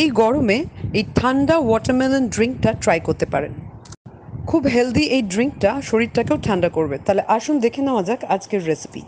এই গরমে এই ঠান্ডা ওয়াটারমেলন ড্রিঙ্কটা ট্রাই করতে পারেন। খুব হেলদি এই ড্রিঙ্কটা শরীরটাকেও ঠান্ডা করবে। তাহলে আসুন দেখে নেওয়া যাক আজকের রেসিপি